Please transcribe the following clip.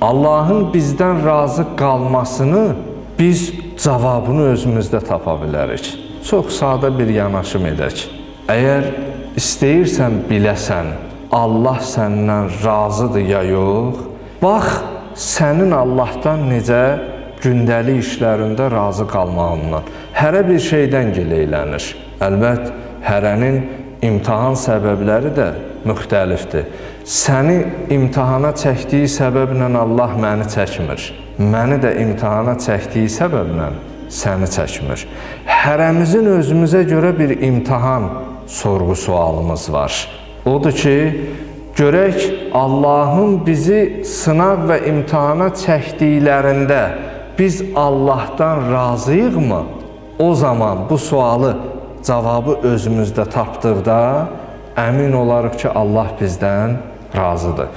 Allahın bizdən razı qalmasını biz cavabını özümüzdə tapa bilərik. Çox sadə bir yanaşım edək. Əgər istəyirsən biləsən, Allah səndən razıdır ya yox, bax sənin Allahdan necə gündəlik işlərində razı qalmağından. Hərə bir şeydən gileylənir. Əlbət, hərənin imtahan səbəbləri də müxtəlifdir. Səni imtahana çəkdiyi səbəblə Allah məni çəkmir. Məni də imtahana çəkdiyi səbəblə səni çəkmir. Hərəmizin özümüzə görə bir imtahan sorğu-sualımız var. Odur ki, görək Allahın bizi sınaq və imtahana çəkdiklərində biz Allahdan razıyıqmı? O zaman bu sualı cavabı özümüzdə tapdıqda əmin olarıq ki, Allah bizdən razıdır.